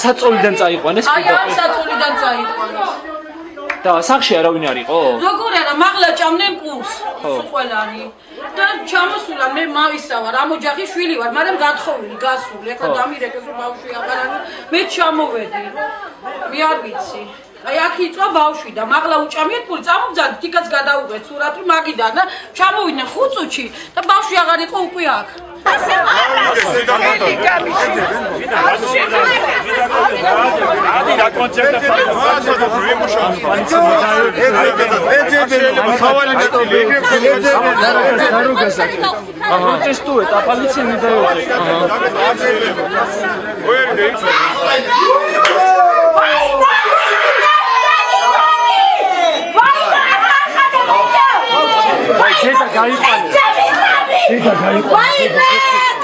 საწოლიდან წაიყვანეს აი ამ საწოლიდან წაიყვანეს. და სახში არავინ არისო? როგორ არა, მაღლა ჭამდნენ პულს. ხო. ყველანი. და ჩამოსულა მე მავისა ვარ, ამ ოჯახის შვილი ვარ, მაგრამ გათხოვილი, გასული. ეხლა დამირეკეს რომ ბავშვი აღარ არის. მე ჩამოვედი. მე არ ვიცი. აი აქ იწვა ბავშვი და მაღლა უჭამიეთ პული, წამომძადით, იქაც გადაუღეთ სურათი მაგიდან და ჩამოვიდნენ ხუთ წუთში და ბავშვი აღარ იყო უკვე აქ. ადი რა კონცერტი პროტესტუეთ, აპალიცია მიდაიოჭე. ვაი დედა გაიყვანეს. დედა გაიყვანეს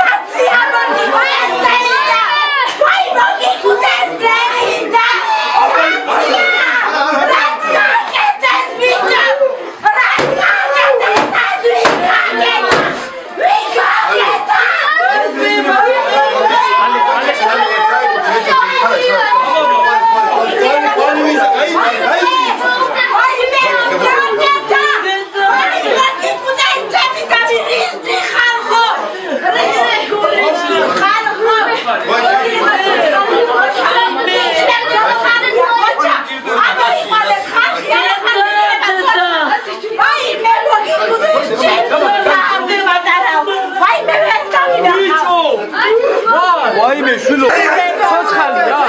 Vay be şu lo. Kaldı ya.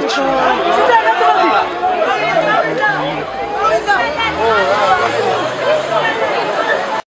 你说